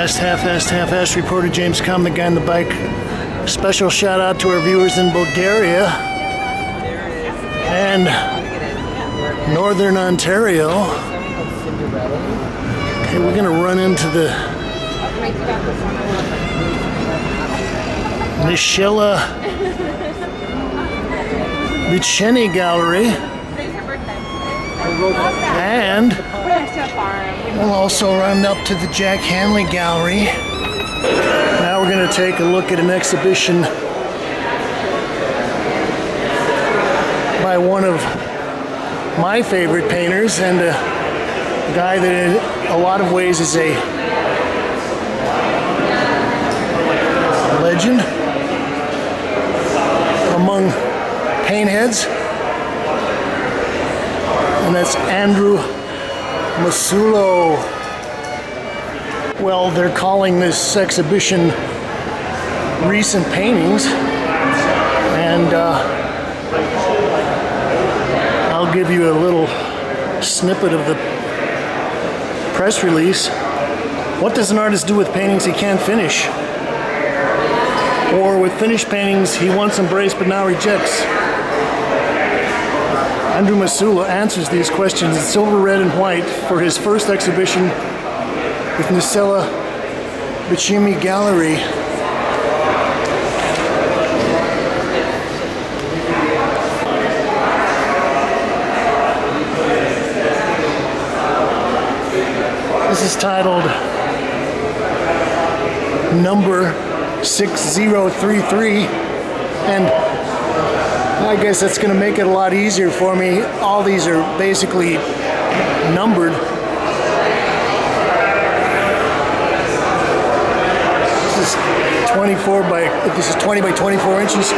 your half-assed, half-assed, half-assed reporter James Kalm, the guy on the bike. Special shout out to our viewers in Bulgaria and Northern Ontario. Okay, we're gonna run into the Nicelle Beauchene Gallery and We'll also run up to the Jack Hanley Gallery. Now we're going to take a look at an exhibition by one of my favorite painters and a guy that in a lot of ways is a legend among paint heads And that's Andrew Masullo. Well, they're calling this exhibition recent paintings, and uh, I'll give you a little snippet of the press release. What does an artist do with paintings he can't finish? Or with finished paintings he once embraced but now rejects? Andrew Masullo answers these questions in silver, red, and white for his first exhibition with Nicelle Beauchene Gallery. This is titled Number 6033 and I guess that's going to make it a lot easier for me. All these are basically numbered. This is 24 by, this is 20 by 24 inches.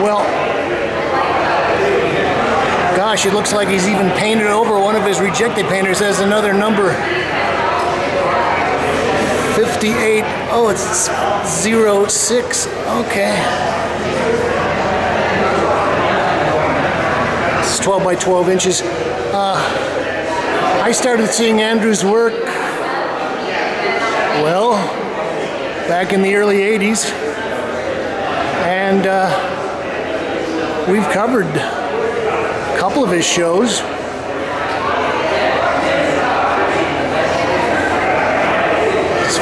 Well, gosh, it looks like he's even painted over one of his rejected painters as another number 58. Oh, it's 06. Okay. It's 12 by 12 inches. Uh, I started seeing Andrew's work, well, back in the early 80s. And uh, we've covered a couple of his shows.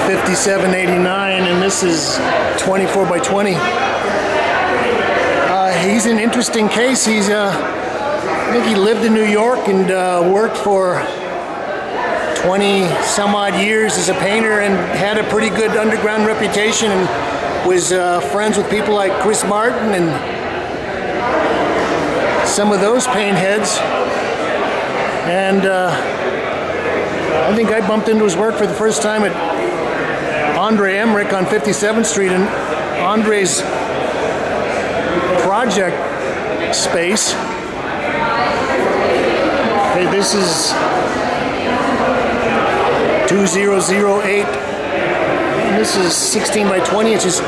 5789 and this is 24 by 20. Uh, he's an interesting case. He's, uh, I think he lived in New York and uh, worked for 20 some odd years as a painter and had a pretty good underground reputation and was uh, friends with people like Chris Martin and some of those paint heads. And uh, I think I bumped into his work for the first time at Andre Emmerich on 57th Street, and Andre's project space. Okay, this is 2008. This is 16 by 20 inches.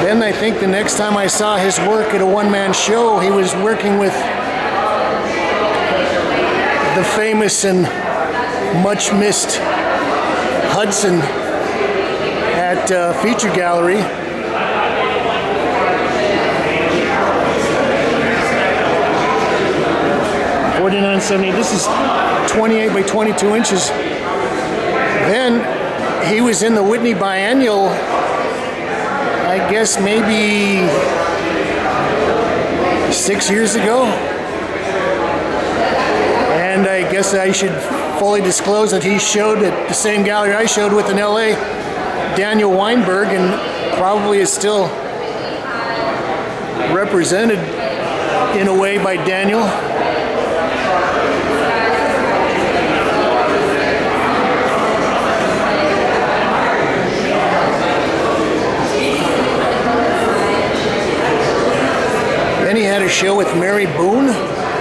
Then I think the next time I saw his work at a one-man show, he was working with the famous and much missed Hudson at uh, Feature Gallery. Forty-nine seventy. This is 28 by 22 inches. Then he was in the Whitney Biennial. I guess maybe six years ago. And I guess I should fully disclose that he showed at the same gallery I showed with in LA, Daniel Weinberg, and probably is still represented in a way by Daniel. Then he had a show with Mary Boone.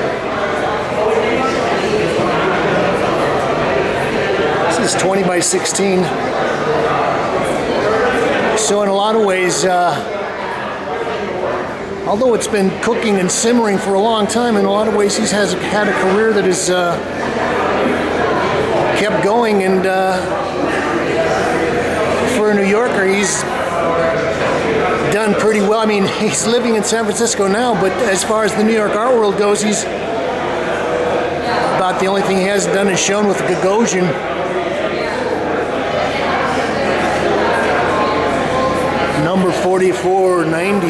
Is 20 by 16. So in a lot of ways, uh, although it's been cooking and simmering for a long time, in a lot of ways he's has had a career that has uh, kept going. And uh, for a New Yorker, he's done pretty well. I mean, he's living in San Francisco now, but as far as the New York art world goes, he's about the only thing he hasn't done is shown with Gagosian. Number 4490.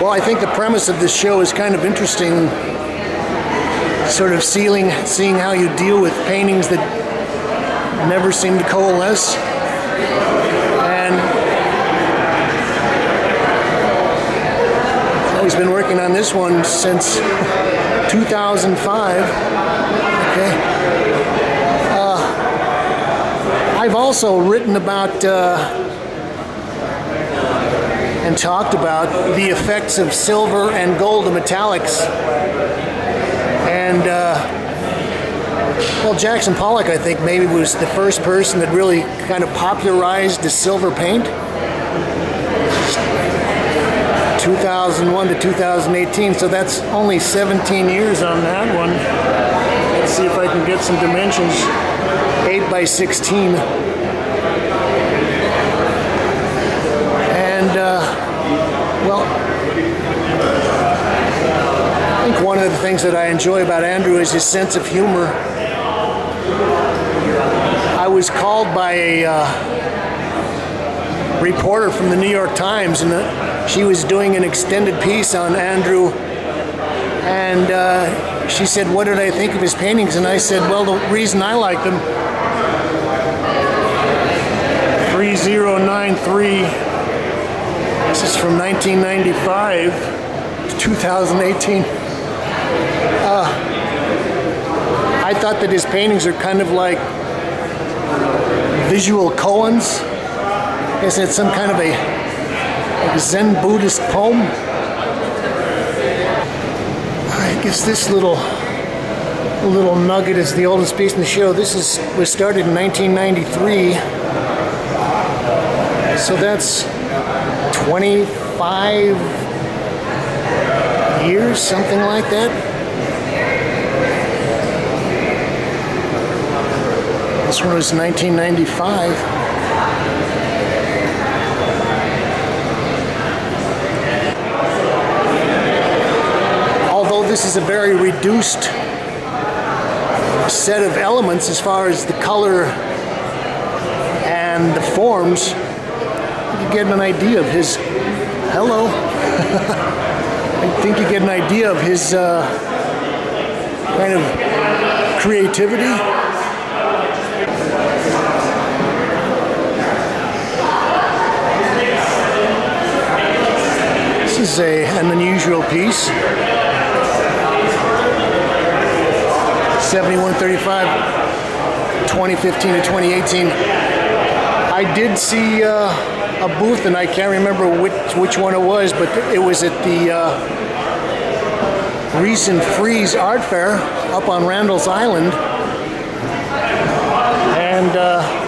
Well, I think the premise of this show is kind of interesting. Sort of sealing, seeing how you deal with paintings that never seem to coalesce. And he's been working on this one since 2005. Okay. Uh, I've also written about uh, and talked about the effects of silver and gold and metallics. And uh, well, Jackson Pollock, I think, maybe was the first person that really kind of popularized the silver paint. 2001 to 2018, so that's only 17 years on that one. Let's see if I can get some dimensions. 8 by 16. And, uh, well, I think one of the things that I enjoy about Andrew is his sense of humor. I was called by a uh, reporter from the New York Times, and she was doing an extended piece on Andrew, and uh, she said, "What did I think of his paintings?" And I said, "Well, the reason I like them." 3093. This is from 1995 to 2018. Uh, I thought that his paintings are kind of like visual koans. I guess it's some kind of a Zen Buddhist poem. I guess this little little nugget is the oldest piece in the show. This is was started in 1993. So that's 25 years, something like that. This one was 1995. Although this is a very reduced set of elements as far as the color and the forms. You get an idea of his. Hello. I think you get an idea of his uh, kind of creativity. This is a, an unusual piece. 7135 2015 to 2018 I did see uh, a booth and I can't remember which which one it was but it was at the uh, recent Frieze Art Fair up on Randall's Island and uh,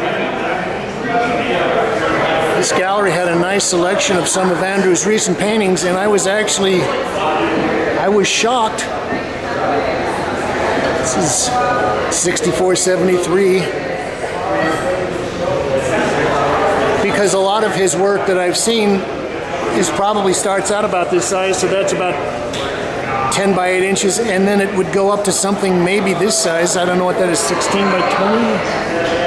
this gallery had a nice selection of some of Andrew's recent paintings and I was actually I was shocked this is 6473. Because a lot of his work that I've seen is probably starts out about this size, so that's about 10 by 8 inches, and then it would go up to something maybe this size. I don't know what that is, 16 by 20?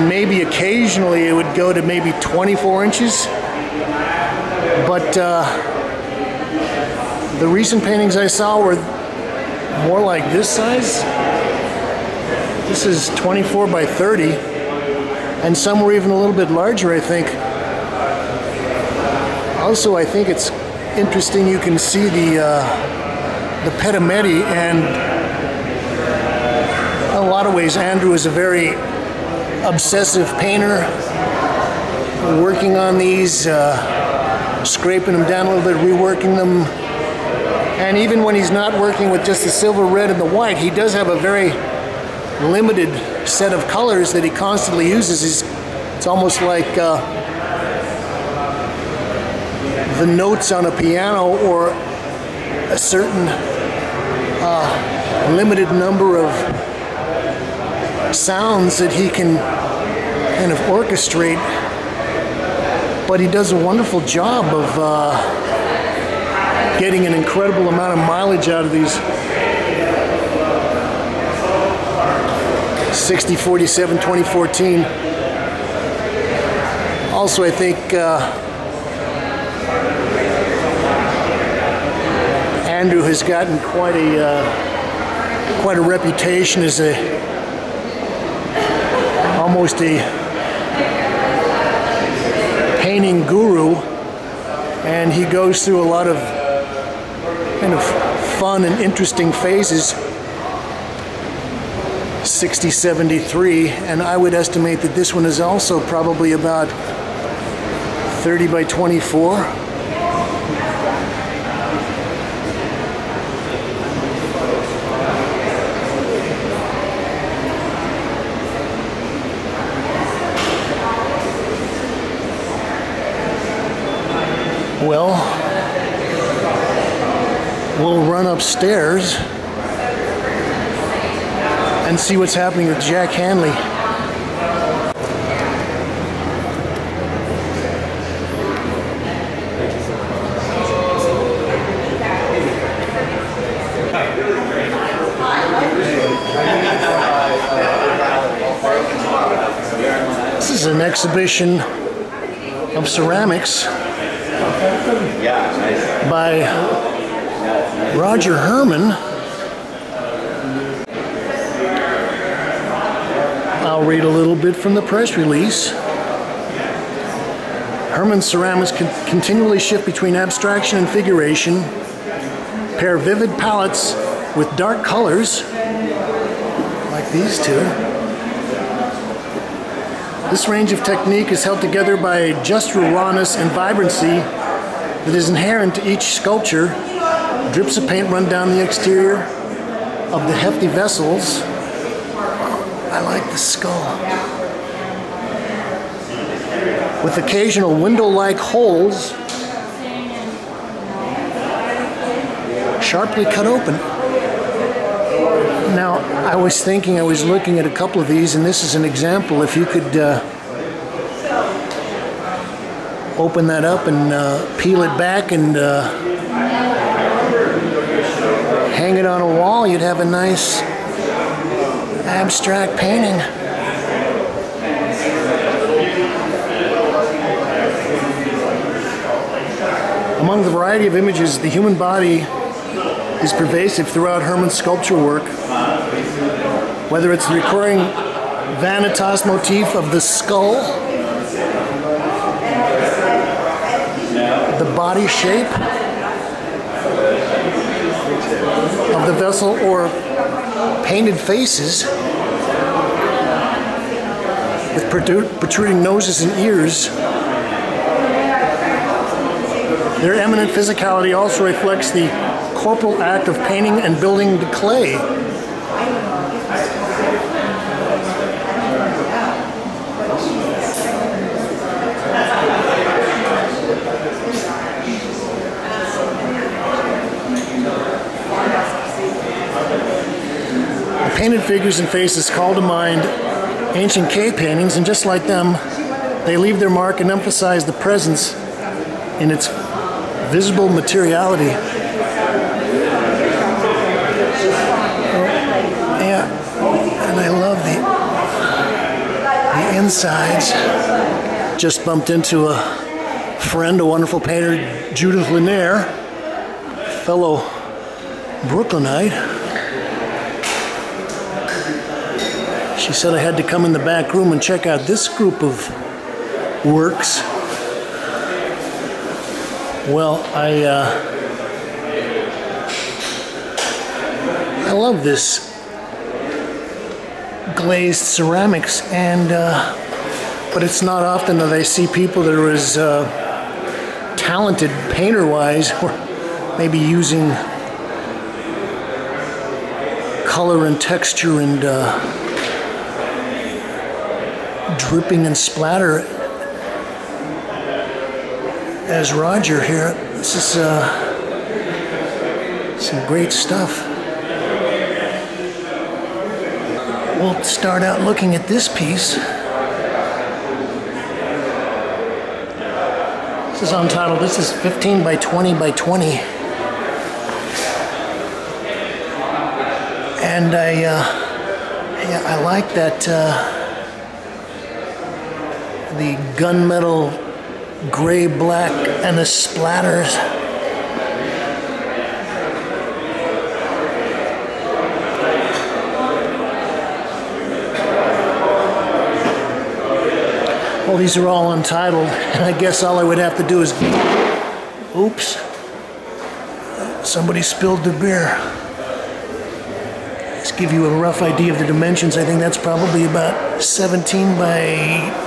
And maybe occasionally it would go to maybe 24 inches. But uh, the recent paintings I saw were more like this size. This is 24 by 30, and some were even a little bit larger, I think. Also, I think it's interesting you can see the uh, the pentimenti, and in a lot of ways, Andrew is a very obsessive painter, working on these, uh, scraping them down a little bit, reworking them, and even when he's not working with just the silver, red, and the white, he does have a very limited set of colors that he constantly uses. He's, it's almost like uh, the notes on a piano or a certain uh, limited number of sounds that he can kind of orchestrate. But he does a wonderful job of uh, getting an incredible amount of mileage out of these 60 47 2014. Also, I think uh, Andrew has gotten quite a uh, quite a reputation as a almost a painting guru, and he goes through a lot of kind of fun and interesting phases. 6073, and I would estimate that this one is also probably about 30 by 24. Well, we'll run upstairs and see what's happening with Jack Hanley. This is an exhibition of ceramics by Roger Herman. I'll read a little bit from the press release. Herman's ceramics can continually shift between abstraction and figuration, pair vivid palettes with dark colors, like these two. This range of technique is held together by just rawness and vibrancy that is inherent to each sculpture. Drips of paint run down the exterior of the hefty vessels. I like the skull. With occasional window-like holes sharply cut open. Now, I was thinking, I was looking at a couple of these, and this is an example. If you could uh, open that up and uh, peel it back and uh, hang it on a wall, you'd have a nice abstract painting. Among the variety of images, the human body is pervasive throughout Herman's sculpture work. Whether it's the recurring vanitas motif of the skull, the body shape of the vessel, or painted faces with protruding noses and ears. Their eminent physicality also reflects the corporal act of painting and building the clay. Painted figures and faces call to mind ancient cave paintings, and just like them, they leave their mark and emphasize the presence in its visible materiality. Oh, yeah, and I love the the insides. Just bumped into a friend, a wonderful painter, Judith Linhares, fellow Brooklynite. She said I had to come in the back room and check out this group of works. Well, I uh, I love this glazed ceramics, and uh, but it's not often that I see people that are as uh, talented painter-wise, or maybe using color and texture and uh, dripping and splatter as Roger here. This is uh, some great stuff. We'll start out looking at this piece. This is untitled. This is 15 by 20 by 20. And I, uh, yeah, I like that uh, the gunmetal gray black and the splatters. Well, these are all untitled, and I guess all I would have to do is. Oops. Somebody spilled the beer. Let's give you a rough idea of the dimensions. I think that's probably about 17 by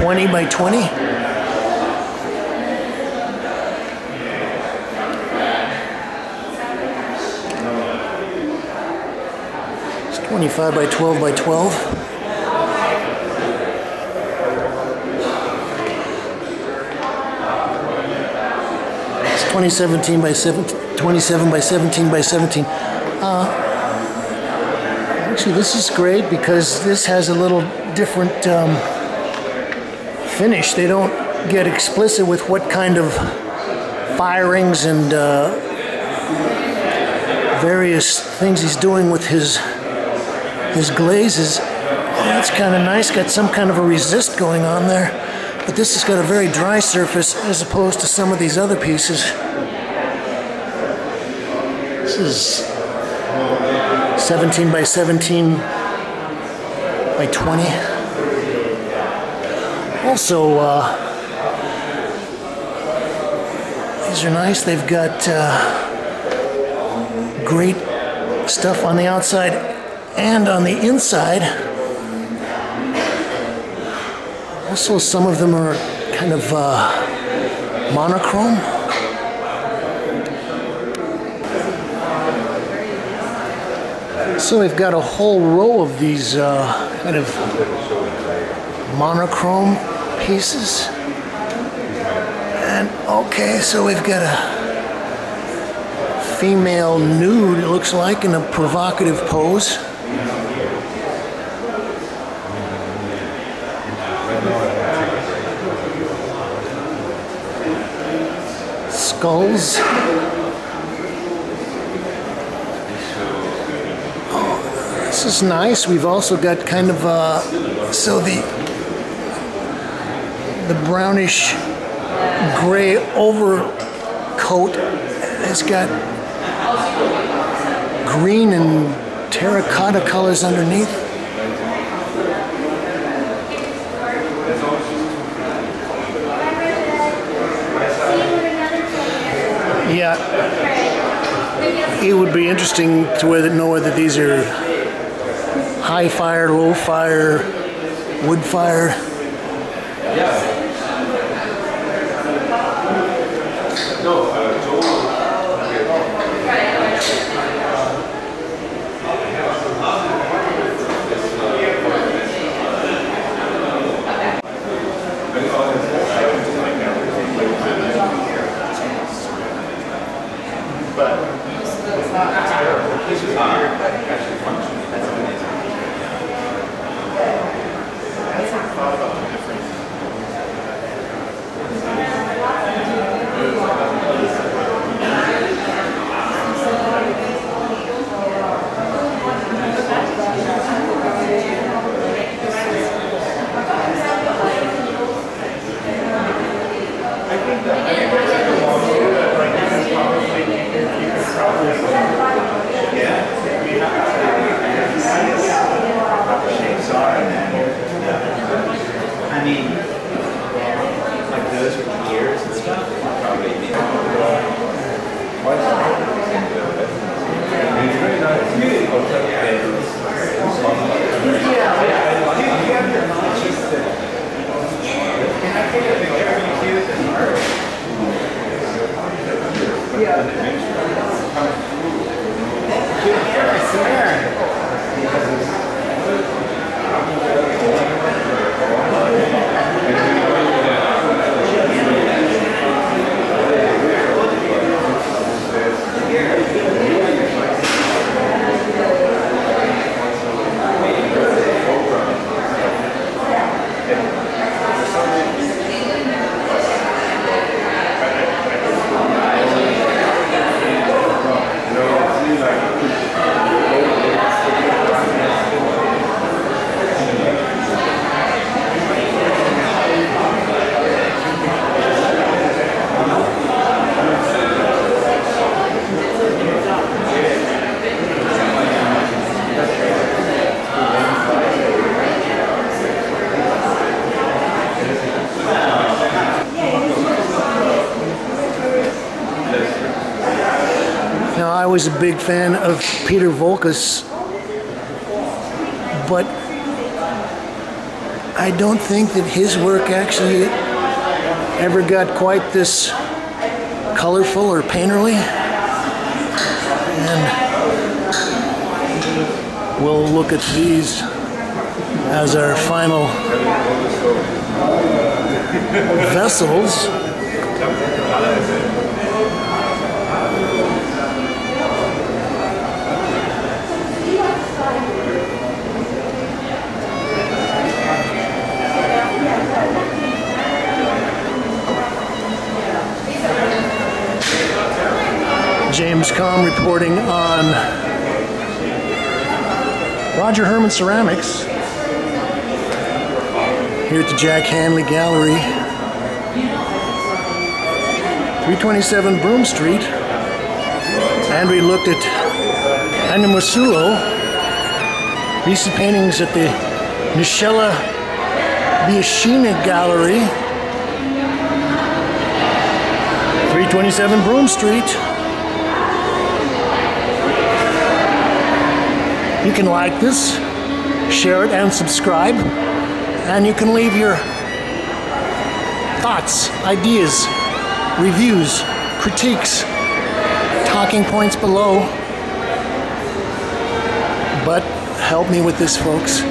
20 by 20. It's 25 by 12 by 12. It's 2017 by 17, 27 by 17 by 17. Uh, actually, this is great because this has a little different um, finish. They don't get explicit with what kind of firings and uh, various things he's doing with his his glazes. That's kind of nice. Got some kind of a resist going on there. But this has got a very dry surface as opposed to some of these other pieces. This is 17 by 17 by 20. Also, uh, these are nice. They've got uh, great stuff on the outside and on the inside. Also, some of them are kind of uh, monochrome. So we've got a whole row of these uh, kind of monochrome pieces. And okay, so we've got a female nude, it looks like, in a provocative pose. Skulls. Oh, this is nice. We've also got kind of a, so the the brownish gray overcoat has got green and terracotta colors underneath. Yeah, it would be interesting to know whether these are high fire, low fire, wood fire. I This is not terrible. This is not. Was a big fan of Peter Voulkos, but I don't think that his work actually ever got quite this colorful or painterly. And we'll look at these as our final vessels. James Kalm reporting on Roger Herman Ceramics here at the Jack Hanley Gallery, 327 Broome Street. And we looked at Anna Masullo, recent paintings at the Nicelle Beauchene Gallery, 327 Broome Street. You can like this, share it, and subscribe. And you can leave your thoughts, ideas, reviews, critiques, talking points below. But help me with this, folks.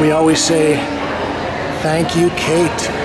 We always say, thank you, Kate.